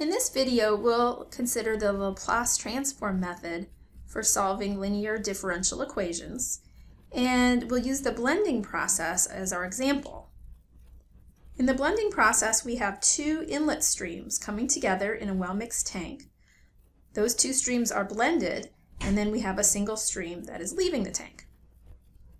In this video, we'll consider the Laplace transform method for solving linear differential equations, and we'll use the blending process as our example. In the blending process, we have two inlet streams coming together in a well-mixed tank. Those two streams are blended, and then we have a single stream that is leaving the tank.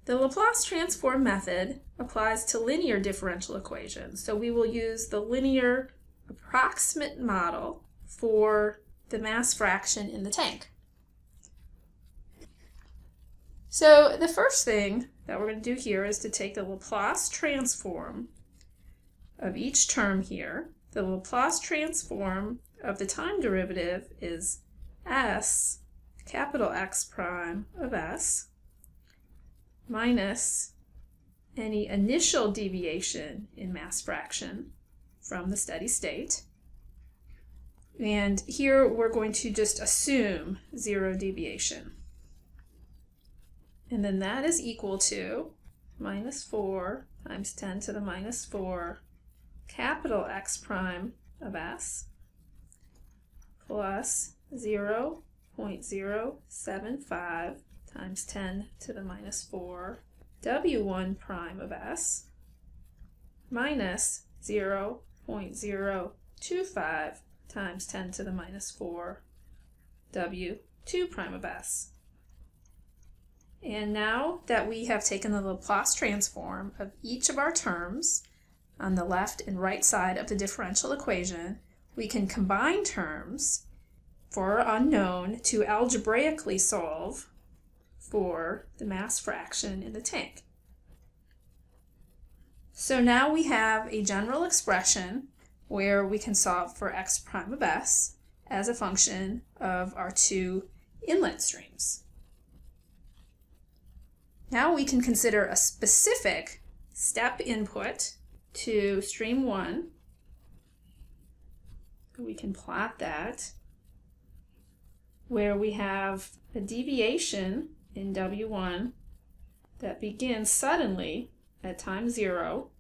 The Laplace transform method applies to linear differential equations, so we will use the linear approximate model for the mass fraction in the tank. So the first thing that we're going to do here is to take the Laplace transform of each term here. The Laplace transform of the time derivative is s, capital X prime of s, minus any initial deviation in mass fraction from the steady state. And here we're going to just assume zero deviation. And then that is equal to minus 4 times 10 to the minus 4 capital X prime of S plus 0 0.075 times 10 to the minus 4 W1 prime of S minus 0 0.025 times 10 to the minus 4 w2 prime of s. And now that we have taken the Laplace transform of each of our terms on the left and right side of the differential equation, we can combine terms for our unknown to algebraically solve for the mass fraction in the tank. So now we have a general expression where we can solve for x prime of s as a function of our two inlet streams. Now we can consider a specific step input to stream 1. We can plot that where we have a deviation in W1 that begins suddenly at time 0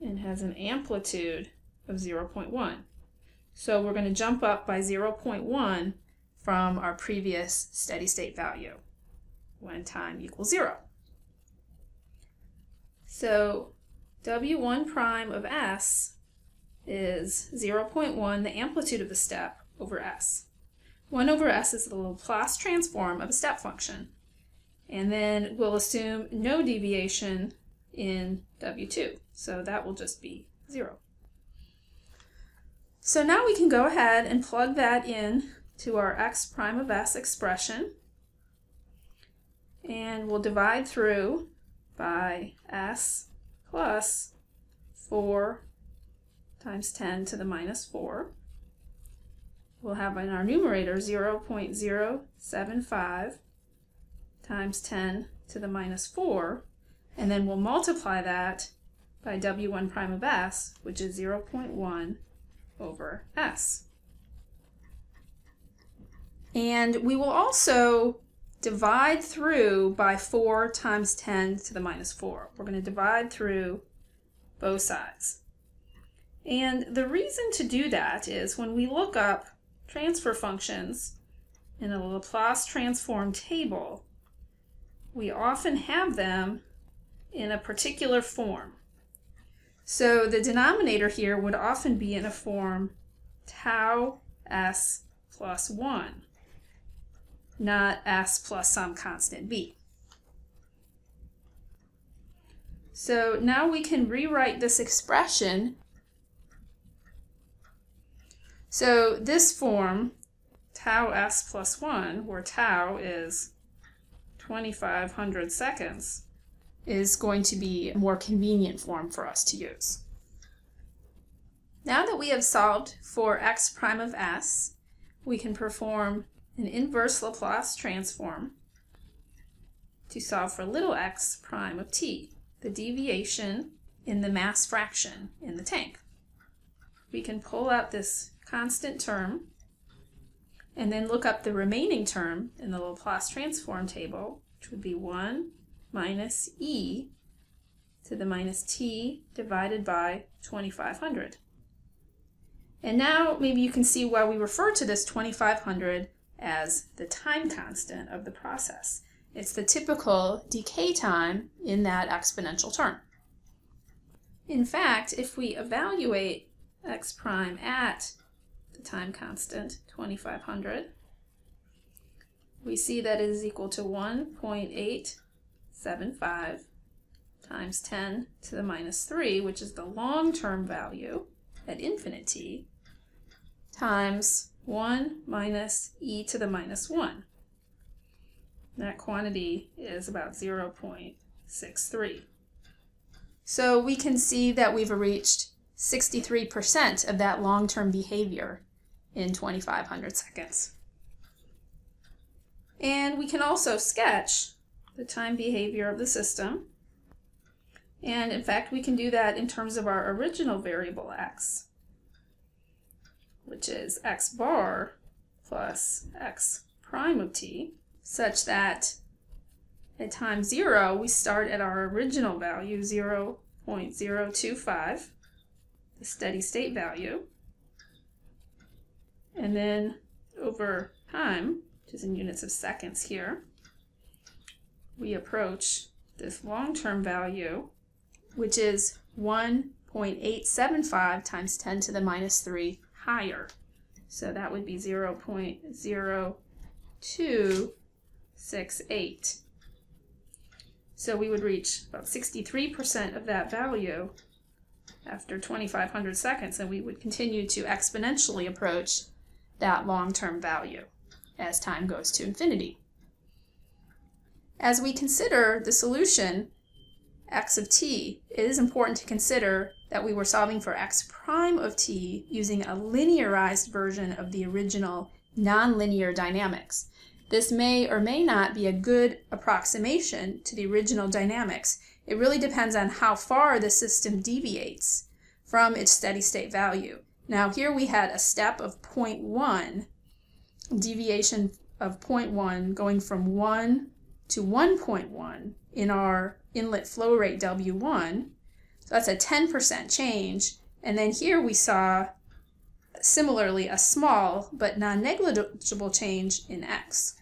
and has an amplitude of 0.1. So we're going to jump up by 0.1 from our previous steady state value when time equals 0. So W1 prime of S is 0.1, the amplitude of the step, over S. 1 over S is the Laplace transform of a step function. And then we'll assume no deviation in W2. So that will just be 0. So now we can go ahead and plug that in to our x prime of s expression. And we'll divide through by s plus 4 times 10 to the minus 4. We'll have in our numerator 0 0.075 times 10 to the minus 4, and then we'll multiply that by w1 prime of s, which is 0.1 over s. And we will also divide through by 4 times 10 to the minus 4. We're going to divide through both sides. And the reason to do that is when we look up transfer functions in a Laplace transform table, we often have them in a particular form. So the denominator here would often be in a form tau s plus 1, not s plus some constant b. So now we can rewrite this expression. So this form, tau s plus 1, where tau is 2500 seconds, is going to be a more convenient form for us to use. Now that we have solved for x prime of s, we can perform an inverse Laplace transform to solve for little x prime of t, the deviation in the mass fraction in the tank. We can pull out this constant term and then look up the remaining term in the Laplace transform table, which would be 1 minus e to the minus t divided by 2500. And now maybe you can see why we refer to this 2500 as the time constant of the process. It's the typical decay time in that exponential term. In fact, if we evaluate x prime at time constant, 2500, we see that it is equal to 1.875 times 10 to the minus 3, which is the long-term value at infinite t, times 1 minus e to the minus 1. That quantity is about 0.63. So we can see that we've reached 63% of that long-term behavior in 2500 seconds. And we can also sketch the time behavior of the system. And in fact, we can do that in terms of our original variable x, which is x bar plus x prime of t, such that at time 0, we start at our original value, 0 0.025, the steady state value. And then over time, which is in units of seconds here, we approach this long-term value, which is 1.875 times 10 to the minus 3 higher. So that would be 0 0.0268. So we would reach about 63% of that value after 2500 seconds, and we would continue to exponentially approach that long-term value as time goes to infinity. As we consider the solution, x of t, it is important to consider that we were solving for x prime of t using a linearized version of the original nonlinear dynamics. This may or may not be a good approximation to the original dynamics. It really depends on how far the system deviates from its steady state value. Now here we had a step of 0.1, deviation of 0.1 going from 1 to 1.1 in our inlet flow rate W1. So that's a 10% change. And then here we saw similarly a small but non-negligible change in X.